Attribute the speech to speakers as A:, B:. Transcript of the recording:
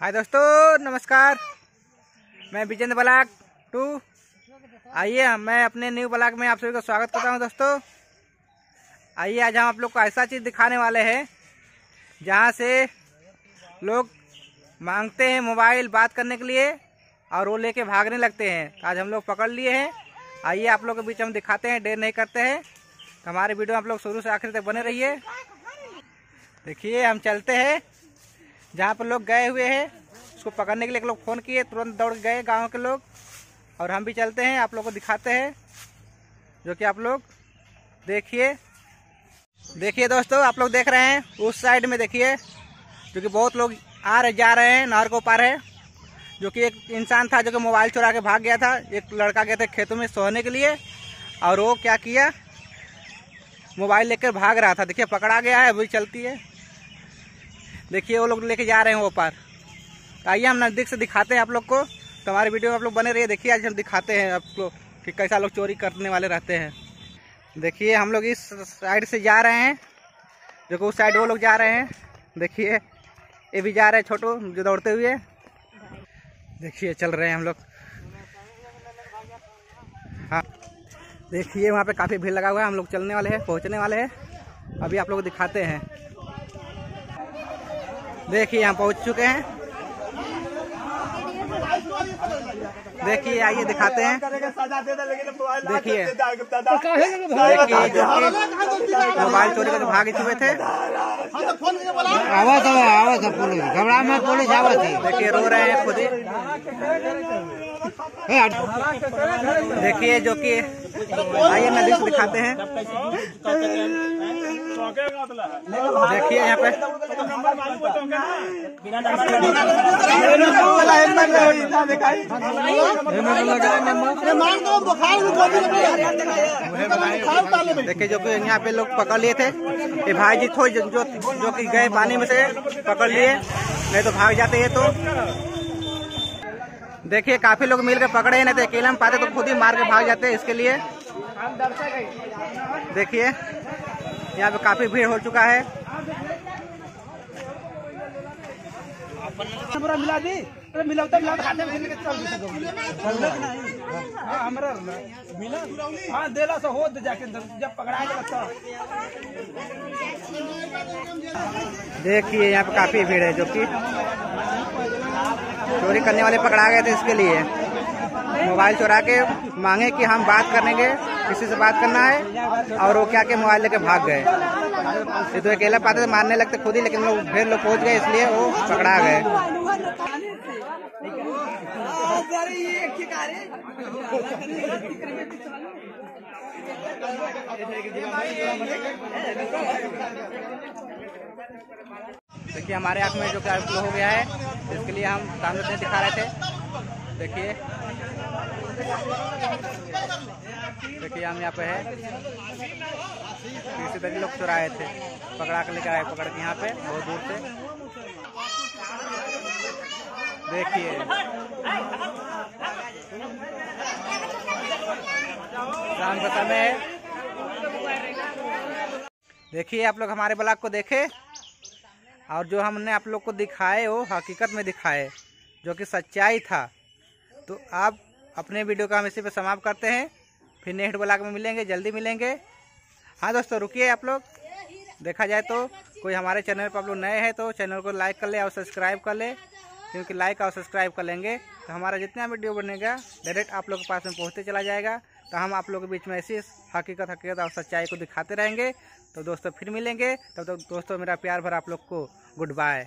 A: हाय दोस्तों, नमस्कार। मैं विजेंद्र बलाक टू। आइए, मैं अपने न्यू ब्लाक में आप सभी का स्वागत करता हूँ दोस्तों। आइए, आज हम आप लोग को ऐसा चीज़ दिखाने वाले हैं, जहाँ से लोग मांगते हैं मोबाइल बात करने के लिए और वो लेके भागने लगते हैं। तो आज हम लोग पकड़ लिए हैं। आइए, आप लोग के बीच हम दिखाते हैं, देर नहीं करते हैं। तो हमारे वीडियो आप लोग शुरू से आखिर तक बने रहिए। देखिए, हम चलते हैं। जहाँ पर लोग गए हुए हैं, उसको पकड़ने के लिए एक लोग फ़ोन किए, तुरंत दौड़ गए गाँव के लोग। और हम भी चलते हैं, आप लोग को दिखाते हैं, जो कि आप लोग देखिए। देखिए दोस्तों, आप लोग देख रहे हैं, उस साइड में देखिए, जो कि बहुत लोग आ रहे, जा रहे हैं नहर को पार है। जो कि एक इंसान था, जो कि मोबाइल चुरा के भाग गया था। एक लड़का गया था खेतों में सोने के लिए, और वो क्या किया? मोबाइल लेकर भाग रहा था। देखिए, पकड़ा गया है, वही चलती है। देखिए वो लोग लेके जा रहे हैं वो पार। आइए हम नज़दीक से दिखाते हैं आप लोग को। तो हमारे वीडियो में आप लोग बने रहिए। देखिए आज हम दिखाते हैं आप लोग कि कैसा लोग चोरी करने वाले रहते हैं। देखिए हम लोग इस साइड से जा रहे हैं। जो कि उस साइड वो लोग जा रहे हैं। देखिए, ये भी जा रहे हैं छोटो, जो दौड़ते हुए। देखिए चल रहे हैं हम लोग। हाँ। देखिए वहाँ पे काफ़ी भीड़ लगा हुआ है। हम लोग चलने वाले हैं, पहुँचने वाले हैं। अभी आप लोग दिखाते हैं। देखिए यहाँ पहुँच चुके हैं। देखिए आइए दिखाते हैं। देखिए। मोबाइल चोरी करके भाग चुके थे।
B: आवाज़ आवाज़ पुलिस घबरा में पुलिस आवत थी।
A: देखिए रो रहे हैं खुद ही। देखिए जो कि आइए से दिखाते हैं। देखिए यहाँ पे। देखिए जो कि यहाँ पे लोग पकड़ लिए थे। ये भाई जी थोड़ी जो जो कि गए पानी में से पकड़ लिए। नहीं तो भाग जाते ये तो। देखिए काफ़ी लोग मिलकर पकड़े नहीं तो अकेले में पाते तो खुद ही मार के भाग जाते हैं इसके लिए। देखिए। यहाँ पे काफ़ी भीड़ हो चुका है।
C: मिला दी। मिलावता मिलावता हाँ हमरा मिला? हाँ देला से हो दे जाके जब पकड़ा लगता
A: देखिए यहाँ पे काफ़ी भीड़ है जो कि। चोरी करने वाले पकड़ा गए थे इसके लिए। मोबाइल चुरा के मांगे कि हम बात करेंगे किसी से बात करना है और वो क्या के मोबाइल लेके भाग गए। ये तो अकेला पाते थे, मारने लगते खुद ही, लेकिन लोग, फिर लोग पहुँच गए, इसलिए वो पकड़ा गए। देखिए, हमारे आँख में जो क्या हो गया है, इसके लिए हम से दिखा रहे थे। देखिए। देखिए, हम यहाँ पे है। किसी तरह लोग चुराए थे। पकड़ा के लेकर आए, पकड़ के यहाँ पे, बहुत दूर से। देखिए। देखिए, आप लोग हमारे ब्लॉग को देखे। और जो हमने आप लोग को दिखाए, वो हकीकत में दिखाए, जो कि सच्चाई था। तो आप अपने वीडियो का हम इसी पे समाप्त करते हैं। फिर नेक्स्ट ब्लॉग में मिलेंगे, जल्दी मिलेंगे। हाँ दोस्तों, रुकिए आप लोग। देखा जाए तो कोई हमारे चैनल पर आप लोग नए हैं तो चैनल को लाइक कर ले और सब्सक्राइब कर ले, क्योंकि लाइक और सब्सक्राइब कर लेंगे तो हमारा जितना वीडियो बनेगा, डायरेक्ट आप लोग के पास में पहुँचते चला जाएगा। तो हम आप लोग के बीच में ऐसी हकीकत हकीकत और सच्चाई को दिखाते रहेंगे। तो दोस्तों, फिर मिलेंगे। तब तो दोस्तों, मेरा प्यार भर आप लोग को, गुड बाय।